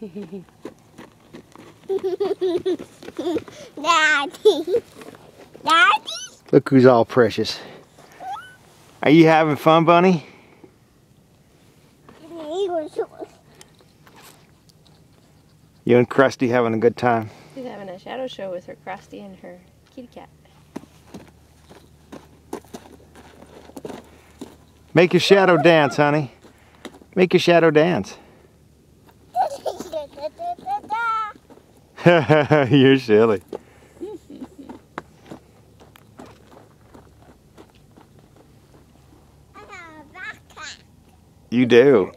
Daddy. Daddy? Look who's all precious. Are you having fun, Bunny? You and Krusty having a good time? She's having a shadow show with her Krusty and her kitty cat. Make your shadow dance, honey. Make your shadow dance. You're silly. You do.